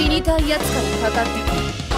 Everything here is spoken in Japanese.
死にたい奴からかかってくる。